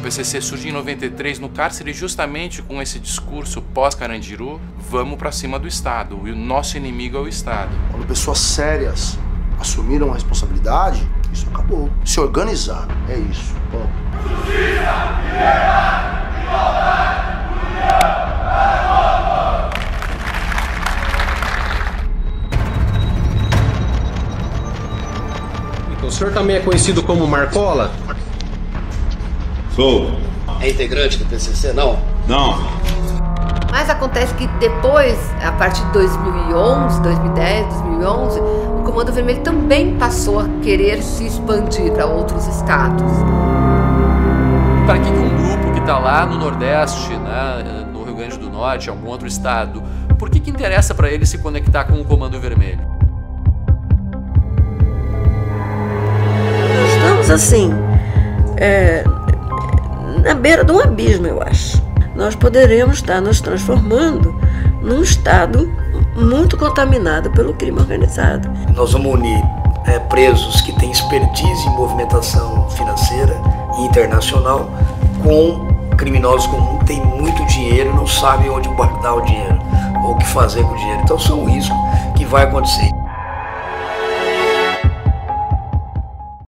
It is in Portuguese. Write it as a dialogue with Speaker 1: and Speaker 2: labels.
Speaker 1: O PCC surge em 93 no cárcere justamente com esse discurso pós-Carandiru, vamos para cima do Estado, e o nosso inimigo é o Estado.
Speaker 2: Quando pessoas sérias assumiram a responsabilidade, isso acabou. Se organizar, é isso. Bom. Justiça, liberdade, igualdade,
Speaker 3: Então, o senhor também é conhecido como Marcola?
Speaker 4: Sou.
Speaker 5: É integrante do PCC, não?
Speaker 4: Não.
Speaker 6: Mas acontece que depois, a partir de 2011, 2010, 2011, o Comando Vermelho também passou a querer se expandir para outros estados.
Speaker 1: Para que um grupo que está lá no Nordeste, né, no Rio Grande do Norte, algum outro estado, por que, que interessa para ele se conectar com o Comando Vermelho?
Speaker 7: Nós estamos assim, é, na beira de um abismo, eu acho. Nós poderemos estar nos transformando num estado muito contaminado pelo crime organizado.
Speaker 8: Nós vamos unir é, presos que têm expertise em movimentação financeira e internacional com criminosos comuns que têm muito dinheiro e não sabem onde guardar o dinheiro ou o que fazer com o dinheiro. Então, isso é um risco que vai acontecer.